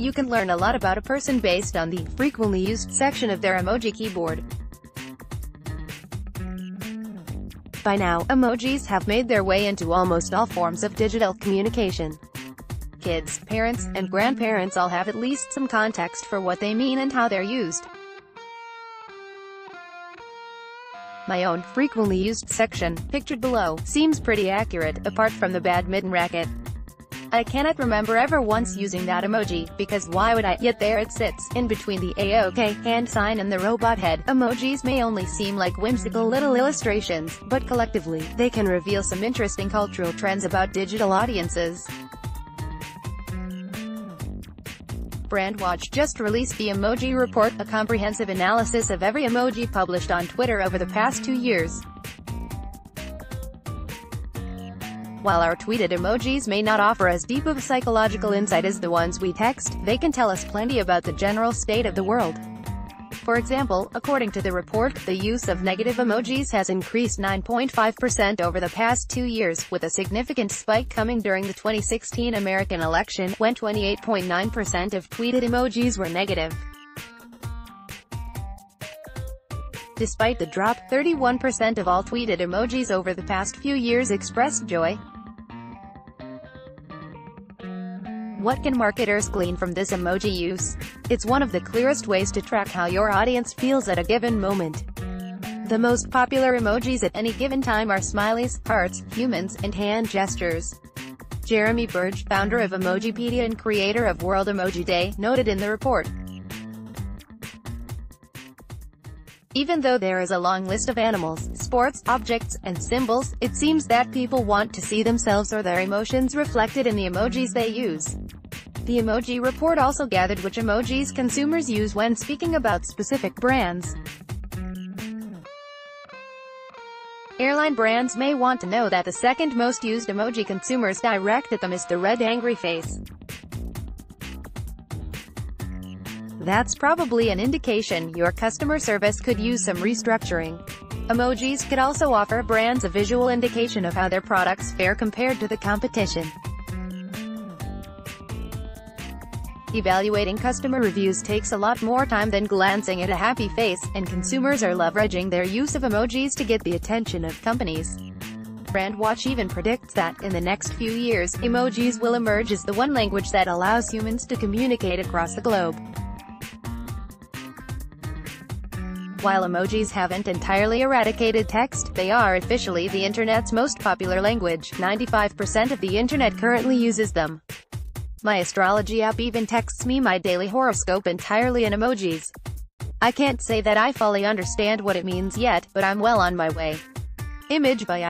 You can learn a lot about a person based on the frequently used section of their emoji keyboard. By now, emojis have made their way into almost all forms of digital communication. Kids, parents, and grandparents all have at least some context for what they mean and how they're used. My own frequently used section, pictured below, seems pretty accurate, apart from the badminton racket. I cannot remember ever once using that emoji, because why would I? Yet there it sits, in between the AOK hand sign and the robot head. Emojis may only seem like whimsical little illustrations, but collectively, they can reveal some interesting cultural trends about digital audiences. Brandwatch just released the Emoji Report, a comprehensive analysis of every emoji published on Twitter over the past two years. While our tweeted emojis may not offer as deep of a psychological insight as the ones we text, they can tell us plenty about the general state of the world. For example, according to the report, the use of negative emojis has increased 9.5% over the past two years, with a significant spike coming during the 2016 American election, when 28.9% of tweeted emojis were negative. Despite the drop, 31% of all tweeted emojis over the past few years expressed joy. What can marketers glean from this emoji use? It's one of the clearest ways to track how your audience feels at a given moment. The most popular emojis at any given time are smileys, hearts, humans, and hand gestures. Jeremy Burge, founder of Emojipedia and creator of World Emoji Day, noted in the report. Even though there is a long list of animals, sports, objects, and symbols, it seems that people want to see themselves or their emotions reflected in the emojis they use. The Emoji Report also gathered which emojis consumers use when speaking about specific brands. Airline brands may want to know that the second most used emoji consumers direct at them is the red angry face. That's probably an indication your customer service could use some restructuring. Emojis could also offer brands a visual indication of how their products fare compared to the competition. Evaluating customer reviews takes a lot more time than glancing at a happy face, and consumers are leveraging their use of emojis to get the attention of companies. Brandwatch even predicts that, in the next few years, emojis will emerge as the one language that allows humans to communicate across the globe. While emojis haven't entirely eradicated text, they are officially the internet's most popular language. 95% of the internet currently uses them. My astrology app even texts me my daily horoscope entirely in emojis. I can't say that I fully understand what it means yet, but I'm well on my way. Image by